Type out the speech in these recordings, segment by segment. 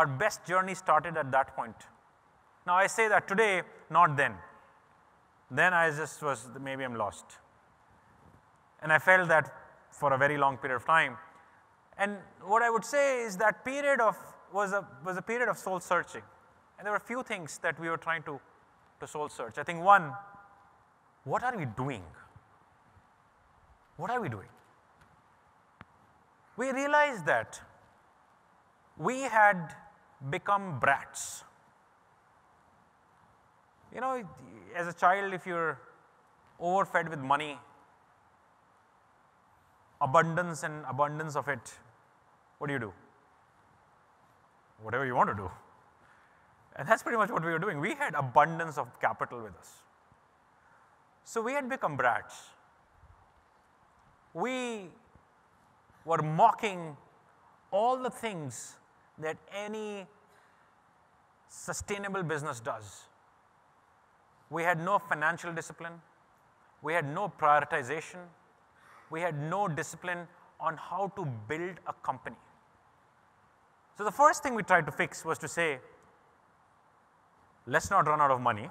our best journey started at that point. Now I say that today, not then. Then I just was, maybe I'm lost. And I felt that for a very long period of time. And what I would say is that period of, was a, was a period of soul searching. And there were a few things that we were trying to, to soul search. I think one, what are we doing? What are we doing? We realized that we had become brats. You know, as a child, if you're overfed with money, abundance and abundance of it, what do you do? Whatever you want to do. And that's pretty much what we were doing. We had abundance of capital with us. So we had become brats. We were mocking all the things that any sustainable business does. We had no financial discipline. We had no prioritization. We had no discipline on how to build a company. So the first thing we tried to fix was to say, let's not run out of money.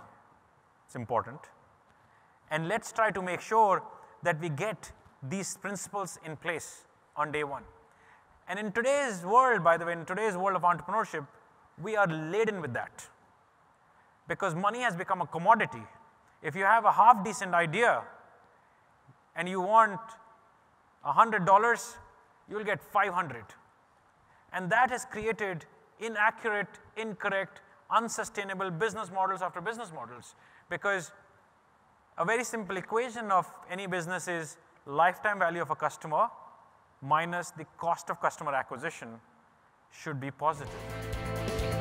It's important. And let's try to make sure that we get these principles in place on day one. And in today's world, by the way, in today's world of entrepreneurship, we are laden with that because money has become a commodity. If you have a half decent idea and you want $100, you'll get 500. And that has created inaccurate, incorrect, unsustainable business models after business models because a very simple equation of any business is lifetime value of a customer minus the cost of customer acquisition should be positive.